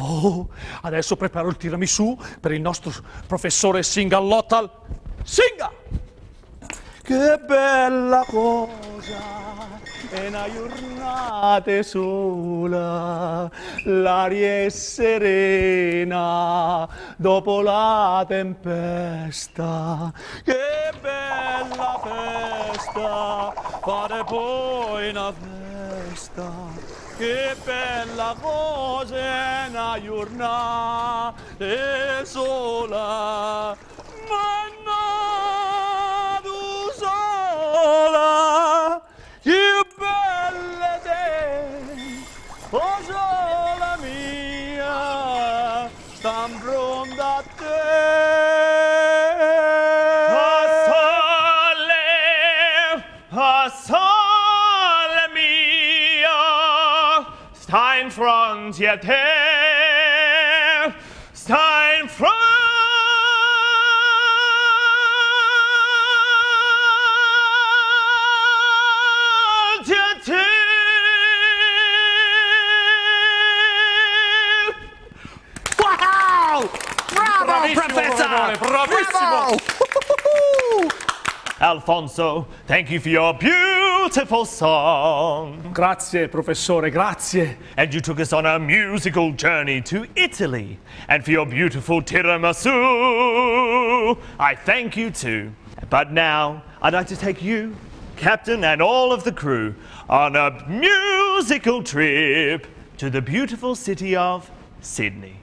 Oh, adesso preparo il tiramisù per il nostro professore Singalottal. Singa! Che bella cosa è una giornata sola, l'aria è serena dopo la tempesta. Che bella festa, fare poi una festa. Che bella cosa è una giornata sola, ma non tu sola. Che belle te, oh sola mia, stan pronta a te. A sole Stein frontiert her, Stein frontiert. Bravissimo! Alfonso, thank you for your beauty beautiful song. Grazie, professore, grazie. And you took us on a musical journey to Italy. And for your beautiful tiramisu, I thank you too. But now, I'd like to take you, Captain, and all of the crew on a musical trip to the beautiful city of Sydney.